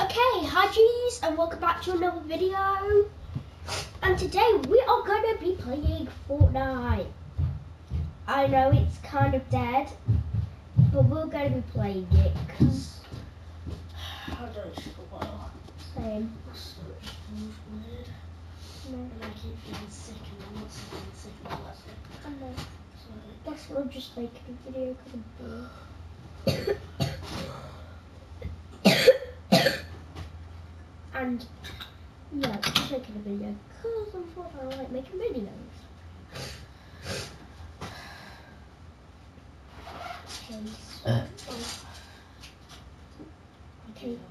Okay, hi G's, and welcome back to another video. And today we are going to be playing Fortnite. I know it's kind of dead, but we're going to be playing it because I don't well. same. So it feels weird. No, And I keep getting sick and I'm not sick and sick and all that stuff. I know. So Guess we'll just make a video because I'm bored. And yeah, just making a video because I thought I like making videos. Okay, so, I Okay. do that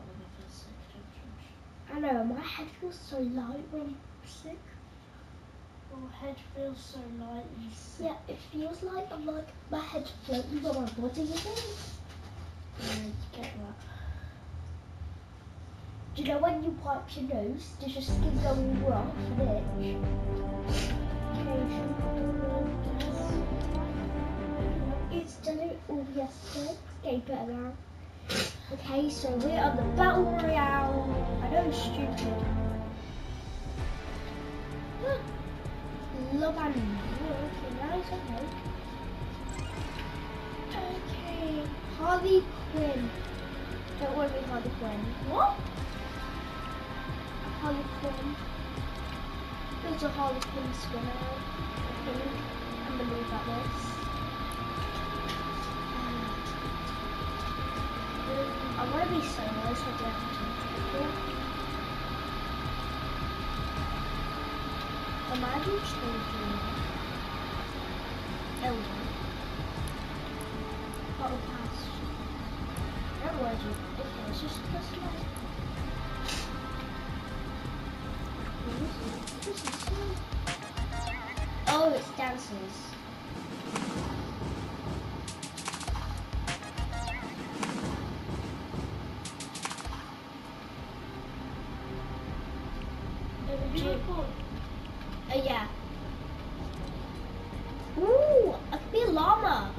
when I know my head feels so light when I'm sick. Your head feels so light and sick. Yeah, it feels like I'm like my head's floating but my body isn't. Yeah, you get that. Do you know when you wipe your nose, does your skin go rough and itch? It's done it all yesterday. It's getting better now. Okay, so we're on the Battle Royale. I know it's stupid. Love and okay, nice, okay. Okay, Harley Quinn. Don't worry, Harley Quinn. What? Harley. There's a Harley Quinn skin. I think. I'm gonna move at this. Um, I want to be solo so I don't have to people. Imagine changing Elder. Battle Pass. That was it. Okay, it's just customize. Oh, it's. You record? Uh, yeah. Ooh, a llama.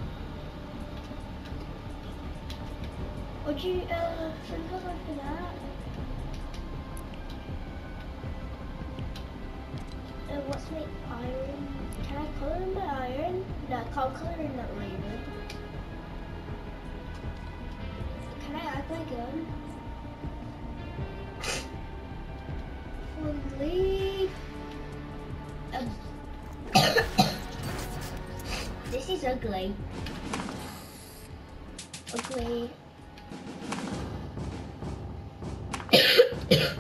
Would you uh send her for that? What's my iron? Can I color in my iron? No, I can't color in that iron. Can I add my gun? Fully. Um, this is ugly. Ugly.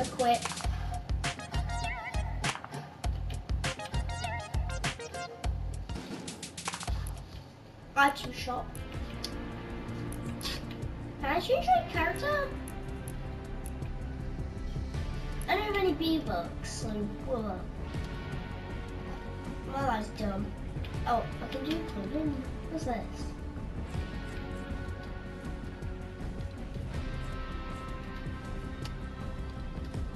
Equip. Item so well, uh, my life's dumb. Oh, I can do clothing. What's this?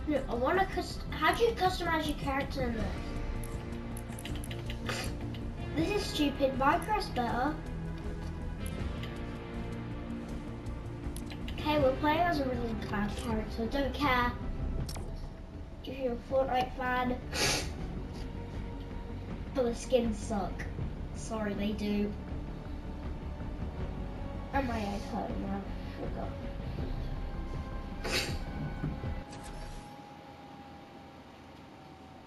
No, I want to. How do you customize your character in this? This is stupid. Minecraft's better. Okay, we're playing as a really bad character. Don't care if you're a Fortnite fan. But the skins suck. Sorry, they do. And my eyes hurting now. Sugar.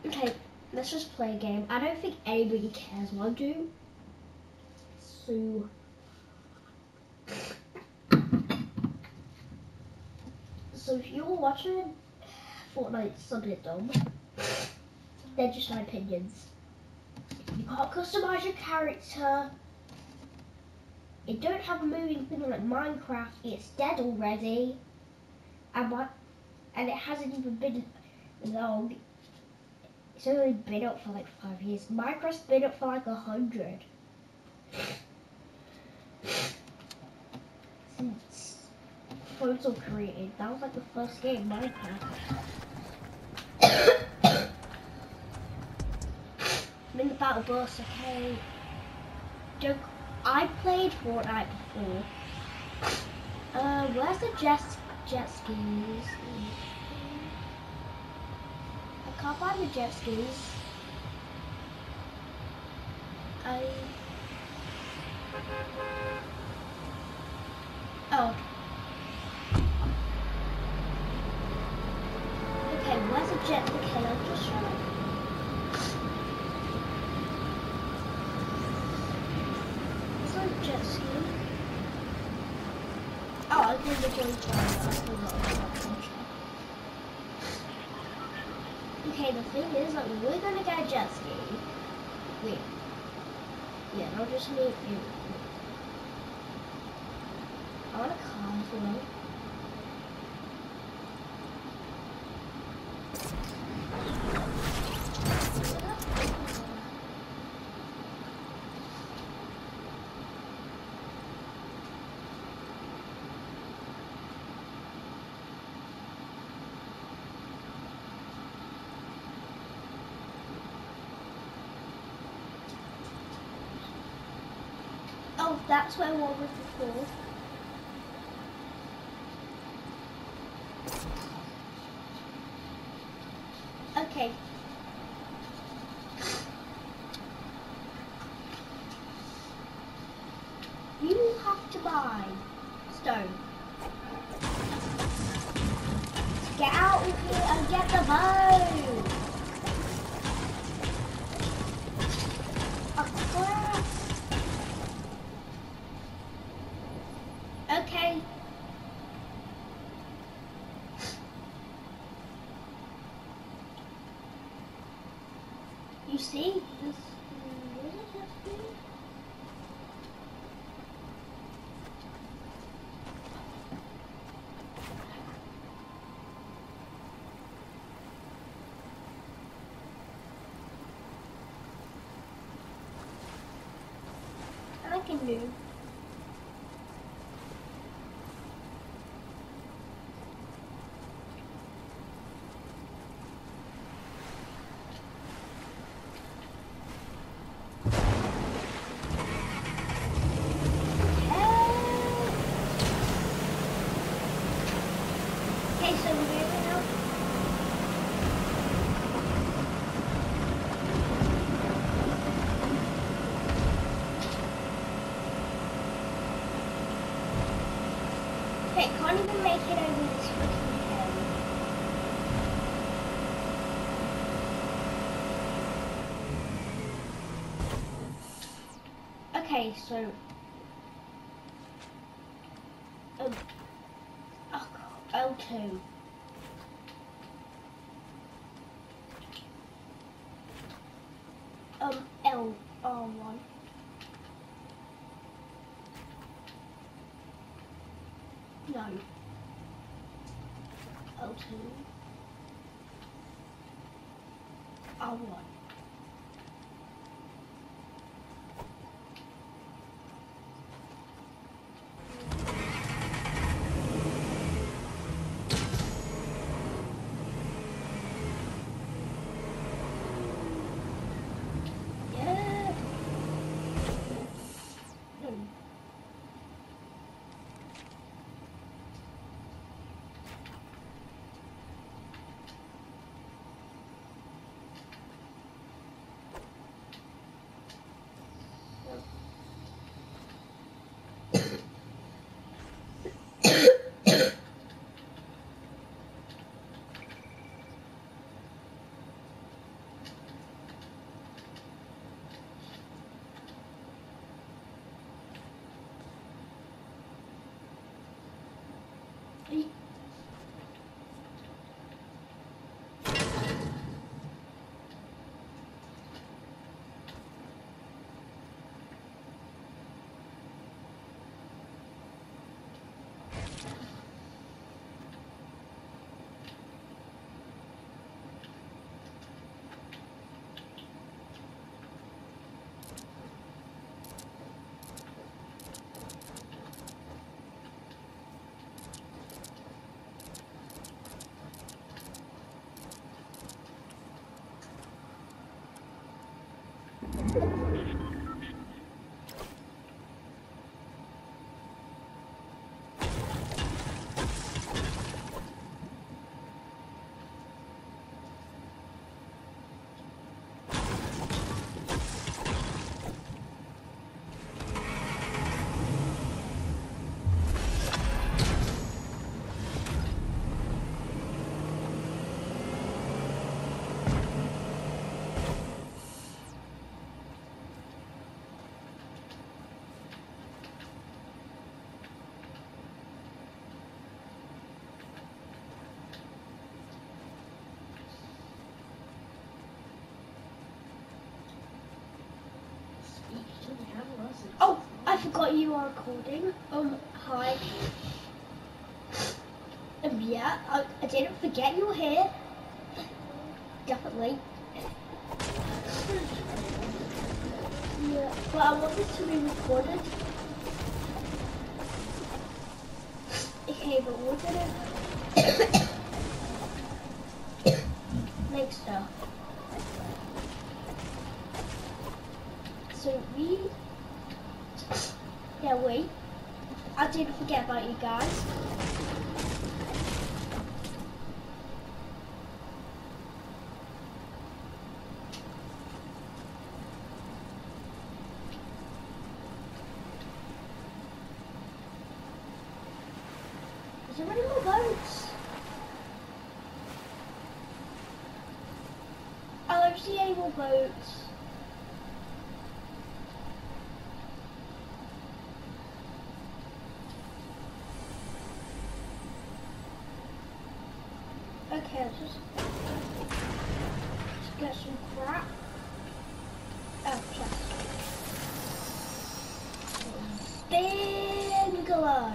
Okay, let's just play a game. I don't think anybody cares what I do. So. So if you're watching Fortnite's a bit dumb. They're just my opinions. You can't customize your character. It don't have a moving thing like Minecraft. It's dead already. And, my, and it hasn't even been long. It's only been up for like five years. Minecraft's been up for like a hundred. Since were created. That was like the first game, Minecraft. I'm in the battle bus, okay? I played Fortnite before. Uh, where's the jet, jet skis? I can't find the jet skis. I... Oh. Okay, I'm just jet ski? Oh, I. Okay, the thing is that we're gonna get a jet ski. Wait. Yeah, I'll just meet you. I want a car as well. Oh, that's where one was before. Okay. You have to buy stone. Get out of here and get the bow. Oh, crap. Okay. I can do. Okay, so we're moving up. Okay, can't even make it over this freaking hill. Okay, so um, oh, L2. Um, L, R1. No. L2. R1. Yeah. Hey. Forgot you are recording. Um, hi. Um, yeah, I, I didn't forget you were here. Definitely. Yeah, but I want this to be recorded. Okay, but we're gonna make stuff. So we yeah, wait. I didn't forget about you guys. More boats? See boats. Okay, let's just, let's get some crap. Oh, chest. Bungalow.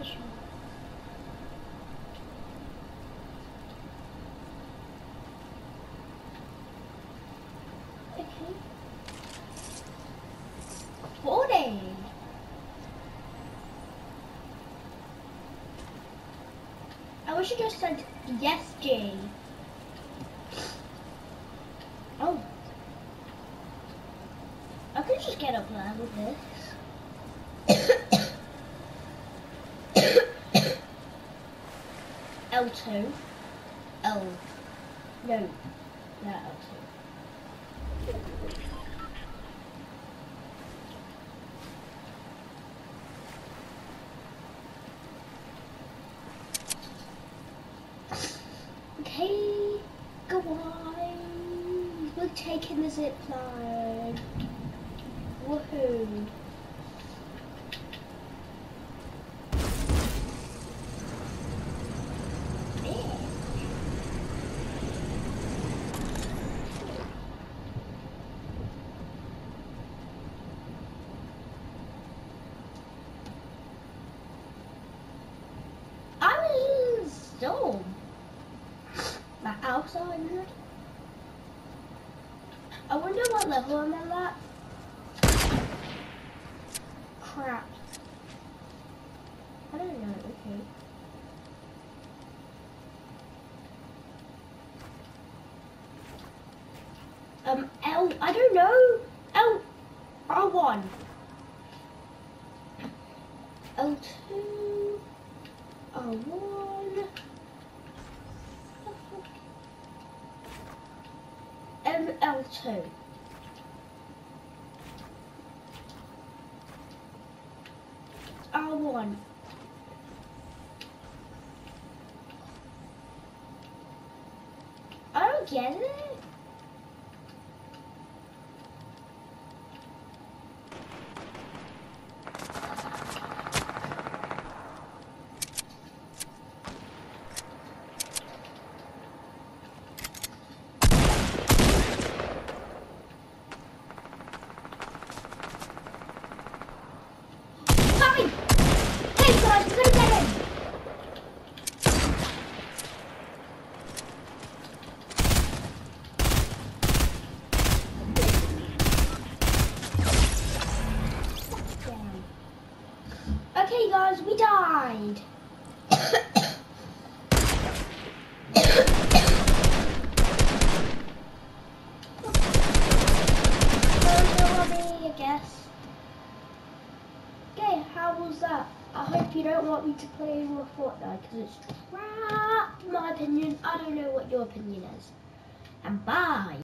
Okay. Forty. I wish you just said yes, Jay. Oh. I could just get up there with this. L2. L. No. Yeah, L2. Okay, go on. We're taking the zip line. Woohoo. Yeah. I storm. My house 100. I wonder what level I'm at. Crap. I don't know, okay. Um, L, I don't know. L, R1. L2. R1. ML2. R1. I don't get it. Tommy! Hey guys, we're gonna get him! Damn. Okay guys, we died. I guess. Okay, how was that? I hope you don't want me to play more Fortnite because it's crap, in my opinion. I don't know what your opinion is. And bye.